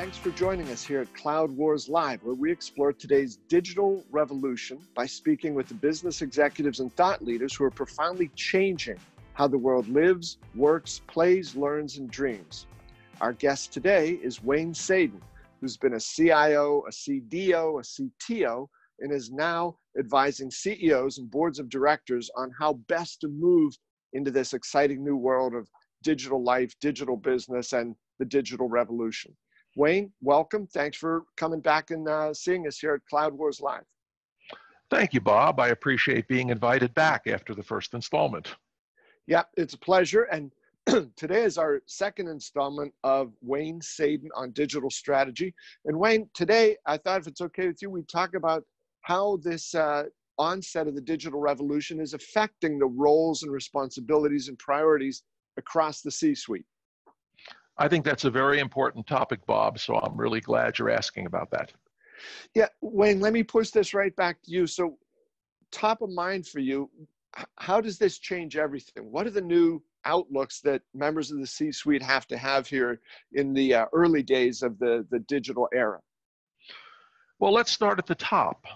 Thanks for joining us here at Cloud Wars Live, where we explore today's digital revolution by speaking with the business executives and thought leaders who are profoundly changing how the world lives, works, plays, learns, and dreams. Our guest today is Wayne Sadin, who's been a CIO, a CDO, a CTO, and is now advising CEOs and boards of directors on how best to move into this exciting new world of digital life, digital business, and the digital revolution. Wayne, welcome. Thanks for coming back and uh, seeing us here at Cloud Wars Live. Thank you, Bob. I appreciate being invited back after the first installment. Yeah, it's a pleasure. And today is our second installment of Wayne Sadin on digital strategy. And Wayne, today I thought if it's okay with you, we talk about how this uh, onset of the digital revolution is affecting the roles and responsibilities and priorities across the C suite. I think that's a very important topic, Bob. So I'm really glad you're asking about that. Yeah, Wayne, let me push this right back to you. So, top of mind for you, how does this change everything? What are the new outlooks that members of the C suite have to have here in the uh, early days of the, the digital era? Well, let's start at the top.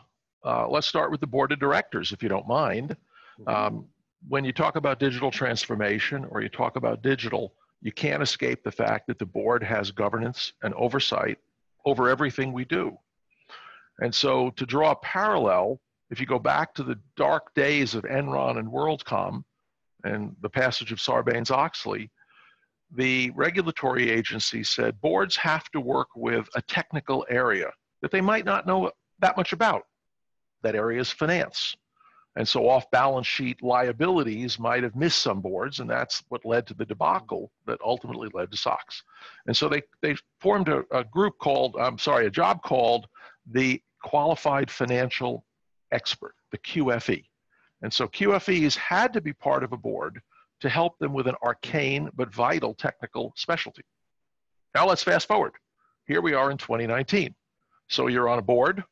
Uh, let's start with the board of directors, if you don't mind. Mm-hmm. Um, when you talk about digital transformation or you talk about digital, you can't escape the fact that the board has governance and oversight over everything we do. And so, to draw a parallel, if you go back to the dark days of Enron and WorldCom and the passage of Sarbanes Oxley, the regulatory agency said boards have to work with a technical area that they might not know that much about. That area is finance. And so off balance sheet liabilities might have missed some boards, and that's what led to the debacle that ultimately led to SOX. And so they, they formed a, a group called, I'm sorry, a job called the Qualified Financial Expert, the QFE. And so QFEs had to be part of a board to help them with an arcane but vital technical specialty. Now let's fast forward. Here we are in 2019. So you're on a board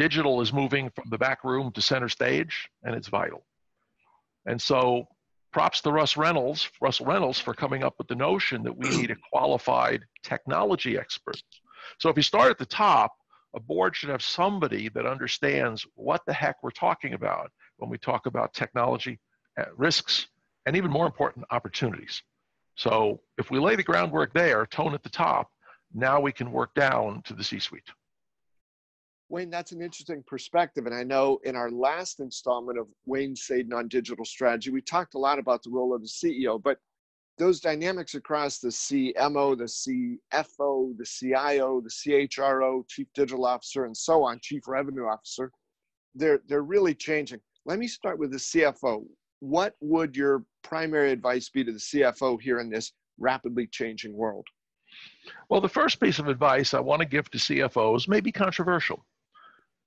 digital is moving from the back room to center stage, and it's vital. And so, props to Russ Reynolds, Russell Reynolds, for coming up with the notion that we need a qualified technology expert. So, if you start at the top, a board should have somebody that understands what the heck we're talking about when we talk about technology risks and even more important opportunities. So, if we lay the groundwork there, tone at the top, now we can work down to the C suite. Wayne, that's an interesting perspective. And I know in our last installment of Wayne Sadin on digital strategy, we talked a lot about the role of the CEO, but those dynamics across the CMO, the CFO, the CIO, the CHRO, Chief Digital Officer, and so on, Chief Revenue Officer, they're, they're really changing. Let me start with the CFO. What would your primary advice be to the CFO here in this rapidly changing world? Well, the first piece of advice I want to give to CFOs may be controversial.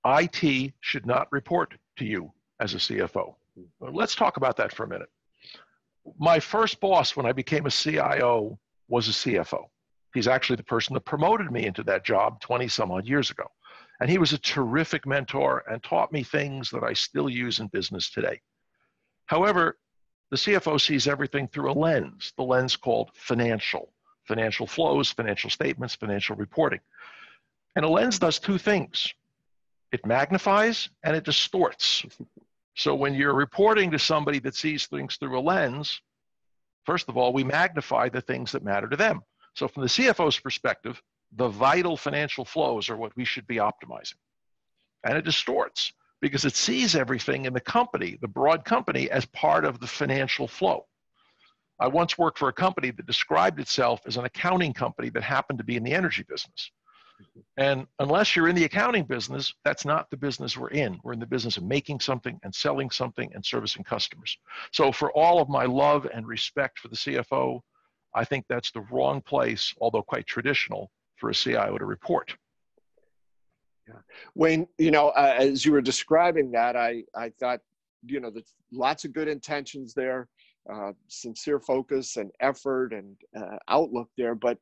IT should not report to you as a CFO. Let's talk about that for a minute. My first boss when I became a CIO was a CFO. He's actually the person that promoted me into that job 20 some odd years ago. And he was a terrific mentor and taught me things that I still use in business today. However, the CFO sees everything through a lens, the lens called financial, financial flows, financial statements, financial reporting. And a lens does two things it magnifies and it distorts. So when you're reporting to somebody that sees things through a lens, first of all, we magnify the things that matter to them. So from the CFO's perspective, the vital financial flows are what we should be optimizing. And it distorts because it sees everything in the company, the broad company, as part of the financial flow. I once worked for a company that described itself as an accounting company that happened to be in the energy business. And unless you're in the accounting business, that's not the business we're in. We're in the business of making something and selling something and servicing customers. So, for all of my love and respect for the CFO, I think that's the wrong place, although quite traditional, for a CIO to report. Yeah. Wayne, you know, uh, as you were describing that, I, I thought, you know, there's lots of good intentions there, uh, sincere focus and effort and uh, outlook there, but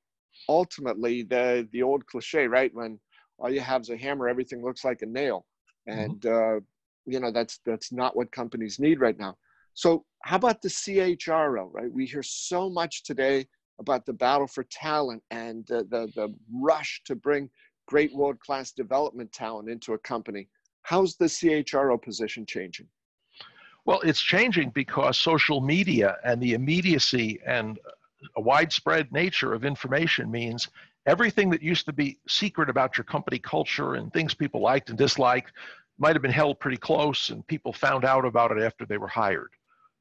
ultimately the the old cliche, right? When all you have is a hammer, everything looks like a nail, mm-hmm. and mm-hmm. uh, you know that's that's not what companies need right now. So how about the CHRO, right? We hear so much today about the battle for talent and the, the, the rush to bring great world class development talent into a company. How's the CHRO position changing? Well, it's changing because social media and the immediacy and a widespread nature of information means everything that used to be secret about your company culture and things people liked and disliked might have been held pretty close and people found out about it after they were hired.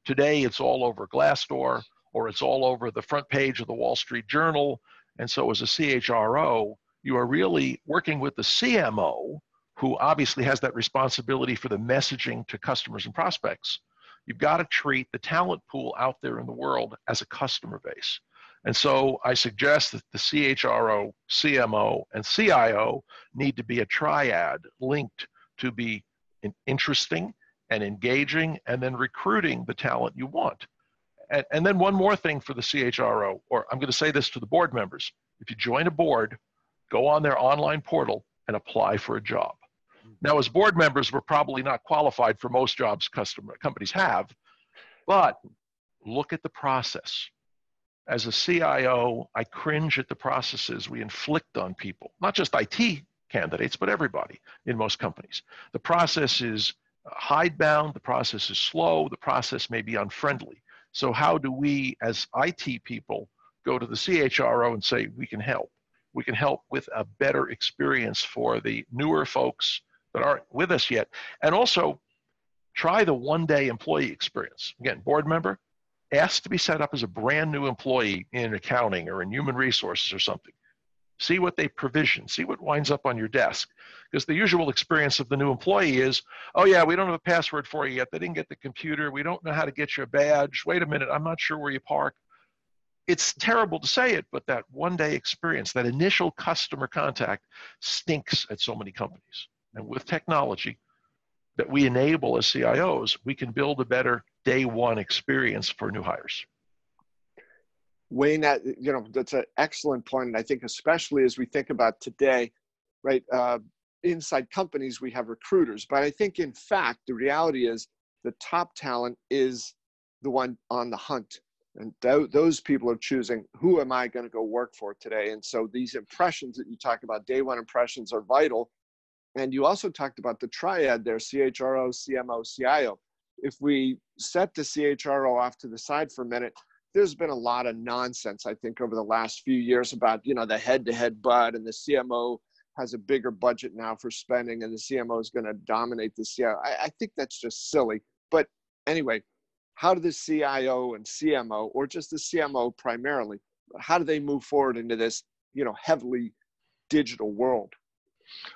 Today, it's all over Glassdoor or it's all over the front page of the Wall Street Journal. And so, as a CHRO, you are really working with the CMO, who obviously has that responsibility for the messaging to customers and prospects. You've got to treat the talent pool out there in the world as a customer base. And so I suggest that the CHRO, CMO, and CIO need to be a triad linked to be interesting and engaging and then recruiting the talent you want. And, and then one more thing for the CHRO, or I'm going to say this to the board members. If you join a board, go on their online portal and apply for a job. Now, as board members, we're probably not qualified for most jobs customer companies have, but look at the process. As a CIO, I cringe at the processes we inflict on people, not just IT candidates, but everybody in most companies. The process is hidebound, the process is slow, the process may be unfriendly. So, how do we, as IT people, go to the CHRO and say, we can help? We can help with a better experience for the newer folks that aren't with us yet. And also, try the one day employee experience. Again, board member, ask to be set up as a brand new employee in accounting or in human resources or something. See what they provision, see what winds up on your desk. Because the usual experience of the new employee is, oh, yeah, we don't have a password for you yet. They didn't get the computer. We don't know how to get you a badge. Wait a minute, I'm not sure where you park. It's terrible to say it, but that one day experience, that initial customer contact stinks at so many companies. And with technology that we enable as CIOs, we can build a better day one experience for new hires. Wayne, that you know that's an excellent point, and I think especially as we think about today, right? Uh, inside companies, we have recruiters, but I think in fact the reality is the top talent is the one on the hunt, and th- those people are choosing who am I going to go work for today. And so these impressions that you talk about, day one impressions, are vital and you also talked about the triad there CHRO, CMO, CIO. If we set the CHRO off to the side for a minute, there's been a lot of nonsense, I think, over the last few years about, you know, the head to head bud and the CMO has a bigger budget now for spending and the CMO is going to dominate the CIO. I, I think that's just silly. But anyway, how do the CIO and CMO, or just the CMO primarily, how do they move forward into this, you know, heavily digital world?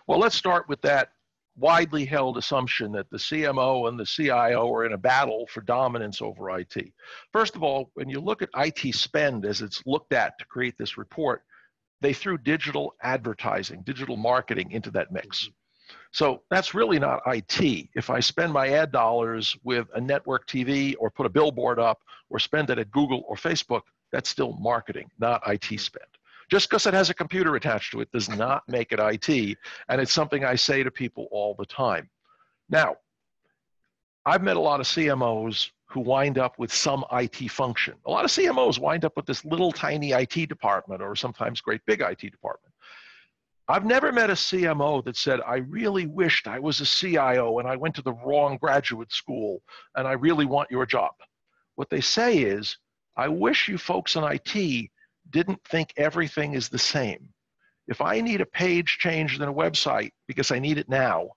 Well, let's start with that widely held assumption that the CMO and the CIO are in a battle for dominance over IT. First of all, when you look at IT spend as it's looked at to create this report, they threw digital advertising, digital marketing into that mix. Mm-hmm. So that's really not IT. If I spend my ad dollars with a network TV or put a billboard up or spend it at Google or Facebook, that's still marketing, not IT mm-hmm. spend. Just because it has a computer attached to it does not make it IT. And it's something I say to people all the time. Now, I've met a lot of CMOs who wind up with some IT function. A lot of CMOs wind up with this little tiny IT department or sometimes great big IT department. I've never met a CMO that said, I really wished I was a CIO and I went to the wrong graduate school and I really want your job. What they say is, I wish you folks in IT didn't think everything is the same. If I need a page changed in a website because I need it now,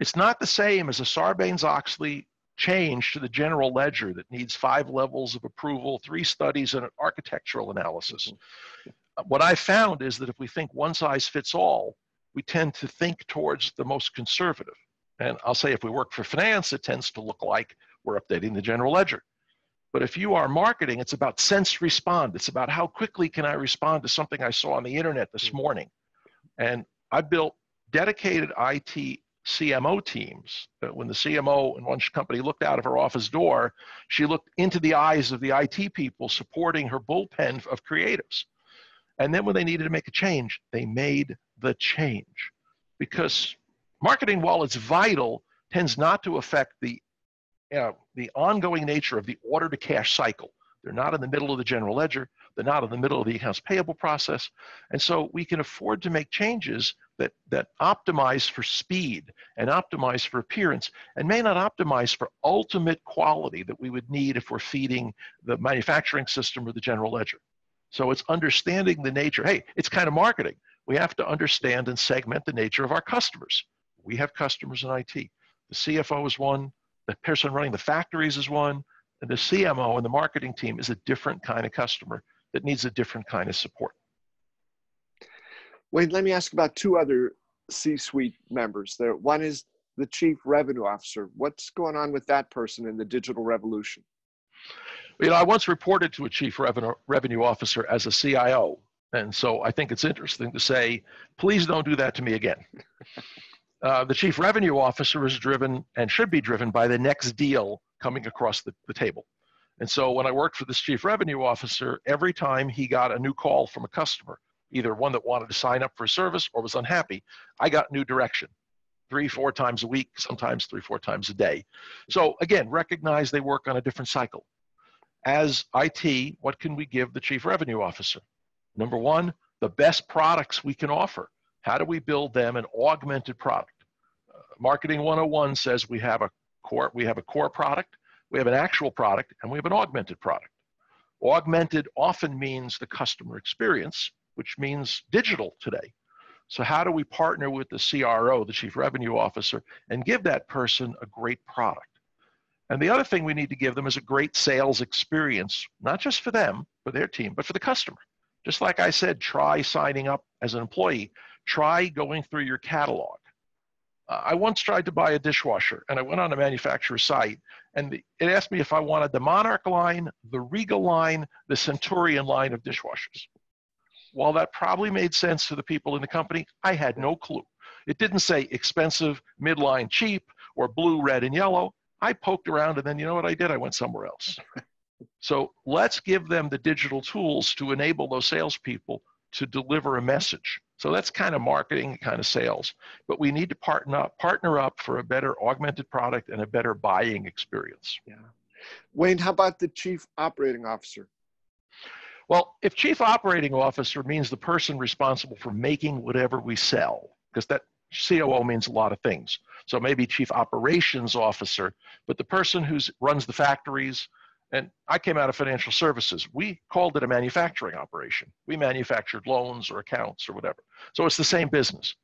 it's not the same as a Sarbanes-Oxley change to the general ledger that needs five levels of approval, three studies, and an architectural analysis. Mm-hmm. What I found is that if we think one size fits all, we tend to think towards the most conservative. And I'll say if we work for finance, it tends to look like we're updating the general ledger. But if you are marketing, it's about sense respond. It's about how quickly can I respond to something I saw on the internet this mm. morning. And I built dedicated IT CMO teams. When the CMO in one company looked out of her office door, she looked into the eyes of the IT people supporting her bullpen of creatives. And then when they needed to make a change, they made the change. Because marketing, while it's vital, tends not to affect the uh, the ongoing nature of the order to cash cycle. They're not in the middle of the general ledger. They're not in the middle of the accounts payable process. And so we can afford to make changes that, that optimize for speed and optimize for appearance and may not optimize for ultimate quality that we would need if we're feeding the manufacturing system or the general ledger. So it's understanding the nature. Hey, it's kind of marketing. We have to understand and segment the nature of our customers. We have customers in IT. The CFO is one, the person running the factories is one, and the CMO and the marketing team is a different kind of customer that needs a different kind of support. Wayne, let me ask about two other C-suite members. There, one is the chief revenue officer. What's going on with that person in the digital revolution? You know, I once reported to a chief revenue, revenue officer as a CIO, and so I think it's interesting to say, please don't do that to me again. Uh, the chief revenue officer is driven and should be driven by the next deal coming across the, the table. And so when I worked for this chief revenue officer, every time he got a new call from a customer, either one that wanted to sign up for a service or was unhappy, I got new direction three, four times a week, sometimes three, four times a day. So again, recognize they work on a different cycle. As IT, what can we give the chief revenue officer? Number one, the best products we can offer. How do we build them an augmented product? Uh, Marketing 101 says we have a core, we have a core product, we have an actual product and we have an augmented product. Augmented often means the customer experience, which means digital today. So, how do we partner with the CRO, the Chief Revenue Officer, and give that person a great product? And the other thing we need to give them is a great sales experience, not just for them, for their team, but for the customer. Just like I said, try signing up as an employee, try going through your catalog. Uh, I once tried to buy a dishwasher and I went on a manufacturer's site and the, it asked me if I wanted the Monarch line, the Regal line, the Centurion line of dishwashers. While that probably made sense to the people in the company, I had no clue. It didn't say expensive, midline, cheap, or blue, red, and yellow. I poked around and then you know what I did? I went somewhere else. So let's give them the digital tools to enable those salespeople to deliver a message. So that's kind of marketing, kind of sales. But we need to partner up, partner up for a better augmented product and a better buying experience. Yeah. Wayne, how about the chief operating officer? Well, if chief operating officer means the person responsible for making whatever we sell, because that COO means a lot of things. So maybe chief operations officer, but the person who runs the factories, and I came out of financial services. We called it a manufacturing operation. We manufactured loans or accounts or whatever. So it's the same business.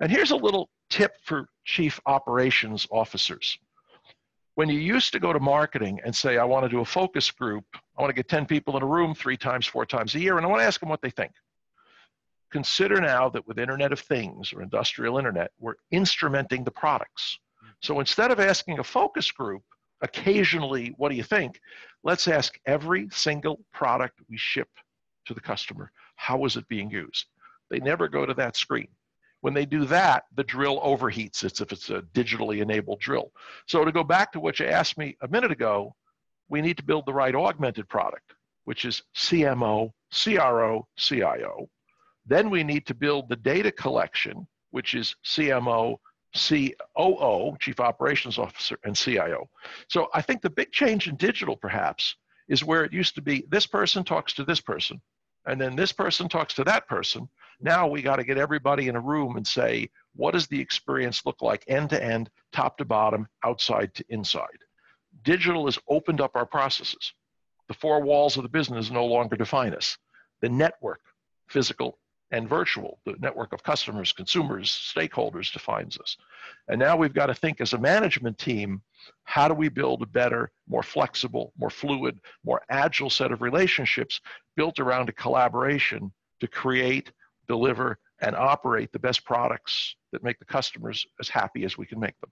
And here's a little tip for chief operations officers. When you used to go to marketing and say, I want to do a focus group, I want to get 10 people in a room three times, four times a year, and I want to ask them what they think. Consider now that with Internet of Things or industrial internet, we're instrumenting the products. So instead of asking a focus group, occasionally, what do you think? Let's ask every single product we ship to the customer, how is it being used? They never go to that screen. When they do that, the drill overheats. It's if it's a digitally enabled drill. So to go back to what you asked me a minute ago, we need to build the right augmented product, which is CMO, CRO, CIO. Then we need to build the data collection, which is CMO, COO, Chief Operations Officer, and CIO. So I think the big change in digital, perhaps, is where it used to be this person talks to this person, and then this person talks to that person. Now we got to get everybody in a room and say, what does the experience look like end to end, top to bottom, outside to inside? Digital has opened up our processes. The four walls of the business no longer define us. The network, physical and virtual. The network of customers, consumers, stakeholders defines us. And now we've got to think as a management team how do we build a better, more flexible, more fluid, more agile set of relationships built around a collaboration to create, deliver, and operate the best products that make the customers as happy as we can make them?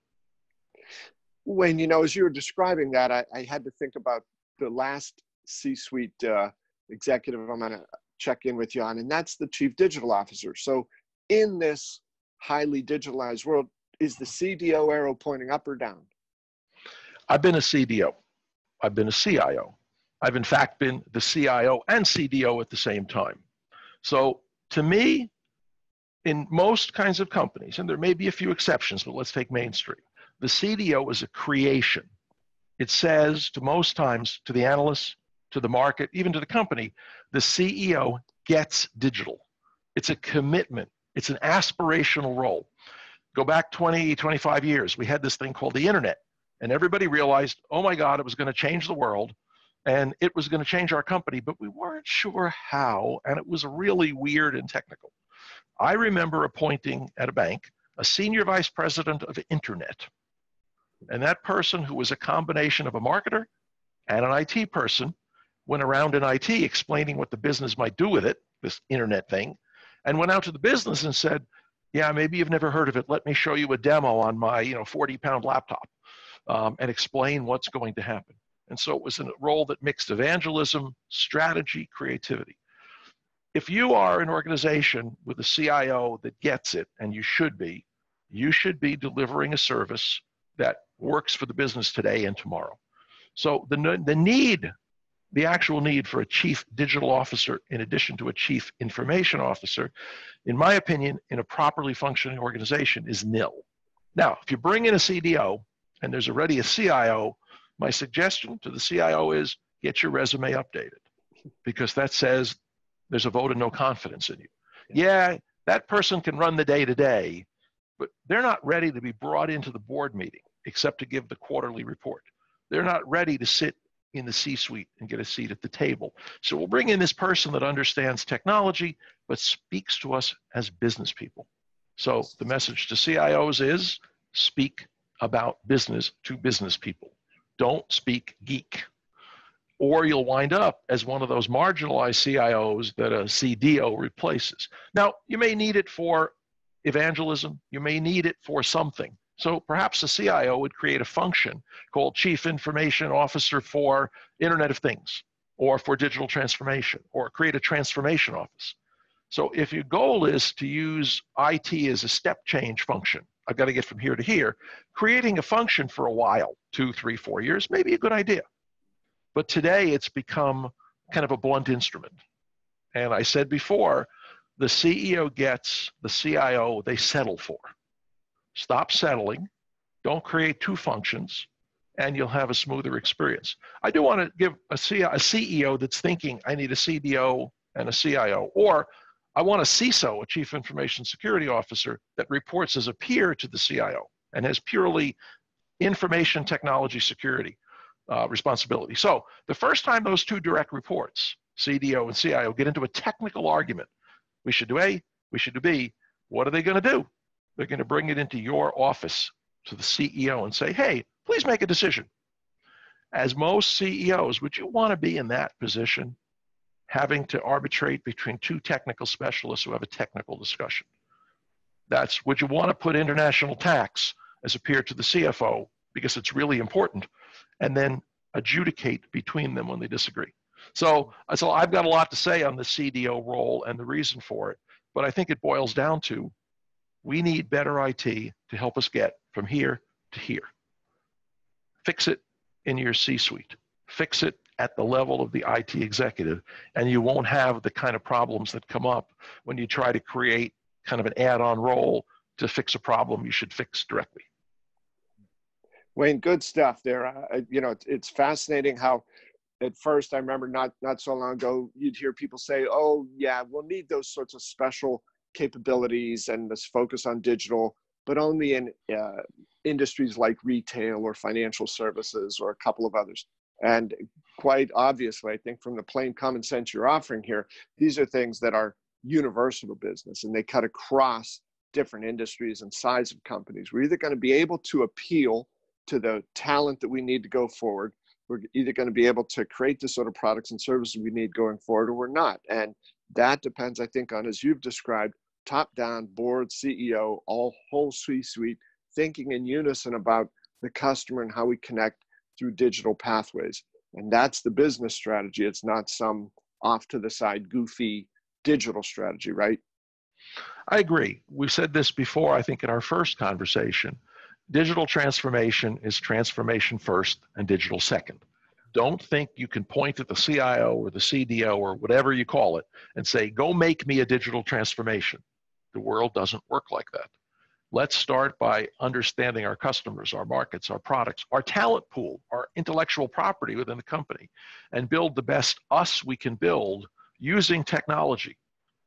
Wayne, you know, as you were describing that, I, I had to think about the last C suite uh, executive I'm on to check in with you on, and that's the chief digital officer. So, in this highly digitalized world, is the CDO arrow pointing up or down? I've been a CDO. I've been a CIO. I've in fact been the CIO and CDO at the same time. So, to me, in most kinds of companies, and there may be a few exceptions, but let's take Main Street, the CDO is a creation. It says to most times to the analysts, to the market, even to the company, the CEO gets digital. It's a commitment, it's an aspirational role. Go back 20, 25 years, we had this thing called the internet, and everybody realized, oh my God, it was going to change the world and it was going to change our company, but we weren't sure how, and it was really weird and technical. I remember appointing at a bank a senior vice president of internet. And that person, who was a combination of a marketer and an IT person, went around in IT explaining what the business might do with it, this internet thing, and went out to the business and said, yeah, maybe you've never heard of it. Let me show you a demo on my, you know, 40 pound laptop um, and explain what's going to happen. And so it was a role that mixed evangelism, strategy, creativity. If you are an organization with a CIO that gets it, and you should be, you should be delivering a service that works for the business today and tomorrow. So the, the need, the actual need for a chief digital officer in addition to a chief information officer, in my opinion, in a properly functioning organization is nil. Now, if you bring in a CDO and there's already a CIO, my suggestion to the CIO is get your resume updated because that says there's a vote of no confidence in you. Yeah, that person can run the day to day, but they're not ready to be brought into the board meeting except to give the quarterly report. They're not ready to sit in the C suite and get a seat at the table. So we'll bring in this person that understands technology but speaks to us as business people. So the message to CIOs is speak about business to business people. Don't speak geek. Or you'll wind up as one of those marginalized CIOs that a CDO replaces. Now, you may need it for evangelism, you may need it for something. So perhaps the CIO would create a function called Chief Information Officer for Internet of Things or for digital transformation or create a transformation office. So if your goal is to use IT as a step change function, I've got to get from here to here. Creating a function for a while, two, three, four years, may be a good idea. But today it's become kind of a blunt instrument. And I said before, the CEO gets the CIO they settle for. Stop settling, don't create two functions, and you'll have a smoother experience. I do want to give a, C- a CEO that's thinking, I need a CDO and a CIO, or I want a CISO, a Chief Information Security Officer, that reports as a peer to the CIO and has purely information technology security uh, responsibility. So the first time those two direct reports, CDO and CIO, get into a technical argument, we should do A, we should do B, what are they going to do? They're going to bring it into your office to the CEO and say, hey, please make a decision. As most CEOs, would you want to be in that position having to arbitrate between two technical specialists who have a technical discussion. That's would you want to put international tax as a peer to the CFO because it's really important, and then adjudicate between them when they disagree. So, so I've got a lot to say on the CDO role and the reason for it, but I think it boils down to we need better IT to help us get from here to here. Fix it in your C suite. Fix it at the level of the IT executive, and you won't have the kind of problems that come up when you try to create kind of an add-on role to fix a problem you should fix directly. Wayne, good stuff there. You know, it's, it's fascinating how at first I remember not not so long ago you'd hear people say, "Oh, yeah, we'll need those sorts of special capabilities and this focus on digital, but only in uh, industries like retail or financial services or a couple of others." And quite obviously, I think from the plain common sense you're offering here, these are things that are universal business and they cut across different industries and size of companies. We're either going to be able to appeal to the talent that we need to go forward. We're either going to be able to create the sort of products and services we need going forward or we're not. And that depends, I think, on, as you've described, top down, board, CEO, all whole C suite, thinking in unison about the customer and how we connect through digital pathways. And that's the business strategy. It's not some off to the side, goofy digital strategy, right? I agree. We've said this before, I think, in our first conversation. Digital transformation is transformation first and digital second. Don't think you can point at the CIO or the CDO or whatever you call it and say, go make me a digital transformation. The world doesn't work like that. Let's start by understanding our customers, our markets, our products, our talent pool, our intellectual property within the company, and build the best us we can build using technology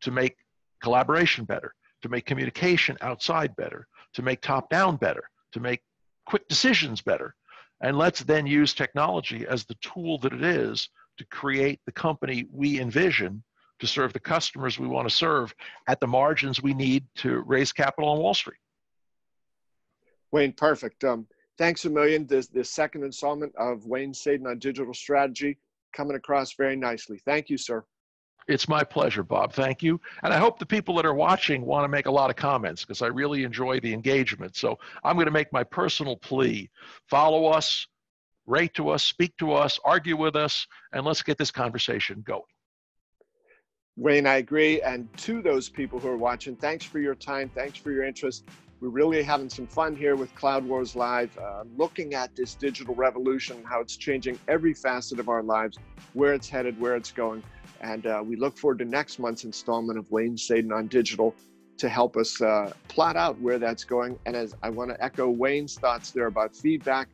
to make collaboration better, to make communication outside better, to make top down better, to make quick decisions better. And let's then use technology as the tool that it is to create the company we envision to serve the customers we want to serve at the margins we need to raise capital on Wall Street. Wayne, perfect. Um, thanks a million. This the second installment of Wayne Sadin on digital strategy coming across very nicely. Thank you, sir. It's my pleasure, Bob. Thank you. And I hope the people that are watching want to make a lot of comments because I really enjoy the engagement. So I'm going to make my personal plea follow us, rate to us, speak to us, argue with us, and let's get this conversation going. Wayne, I agree. And to those people who are watching, thanks for your time. Thanks for your interest. We're really having some fun here with Cloud Wars Live, uh, looking at this digital revolution, how it's changing every facet of our lives, where it's headed, where it's going. And uh, we look forward to next month's installment of Wayne Sadin on Digital to help us uh, plot out where that's going. And as I want to echo Wayne's thoughts there about feedback,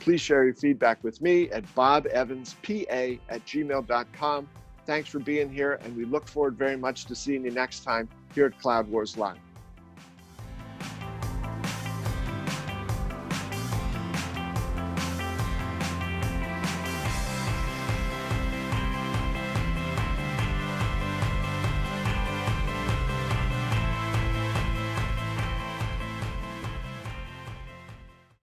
please share your feedback with me at bobevanspa at gmail.com. Thanks for being here, and we look forward very much to seeing you next time here at Cloud Wars Live.